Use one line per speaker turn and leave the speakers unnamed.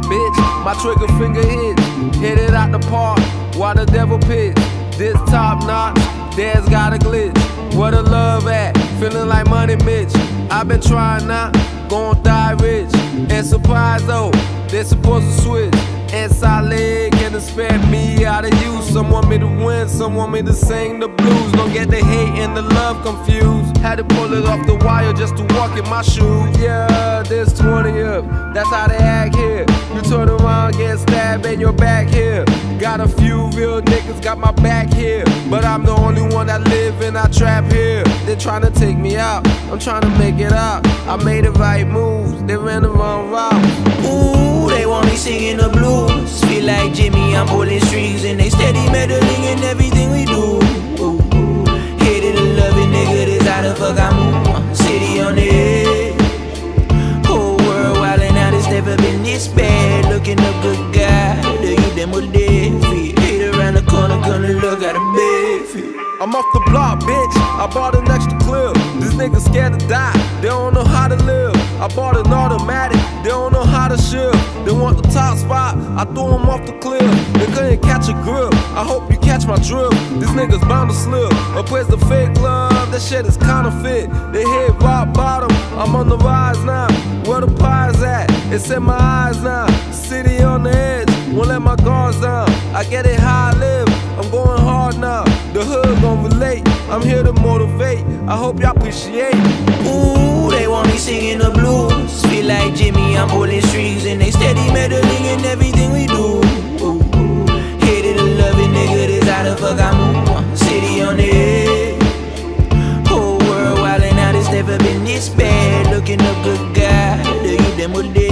bitch. My trigger finger hit, Hit it out the park. Why the devil pitch? This top notch. There's got a glitch. Where the love at? Feeling like money, Mitch. I've been trying not, gon' die rich. And surprise though, they supposed to switch. To some want me to sing the blues. Don't get the hate and the love confused. Had to pull it off the wire just to walk in my shoes. Yeah, there's 20 up, that's how they act here. You turn around, get stabbed in your back here. Got a few real niggas, got my back here. But I'm the only one that live in that trap here. They tryna take me out, I'm tryna make it out. I made the right moves, they ran the wrong route.
Ooh, they want me singing the blues. Feel like Jimmy, I'm City on the edge. Whole world wildin' out, it's never been this bad. Looking a good guy, the you them with dead feet. Hate around the corner, gonna look at a bed feet.
I'm off the block, bitch. I bought an extra clip. These niggas scared to die. They don't know how to live. I bought an automatic. They don't know how to shift. They want the top spot. I threw them off the cliff. They couldn't catch a grip. I hope you catch my drift. These niggas bound to slip. But where's the fake love? That shit is counterfeit. They hit rock bottom. I'm on the rise now. Where the pie's at? It's in my eyes now. City on the edge. Won't let my guards down. I get it how I live. I'm going hard now. The hood gon' relate. I'm here to motivate. I hope y'all appreciate.
Ooh, they want me singing the blues. Feel like Jimmy, I'm pulling them.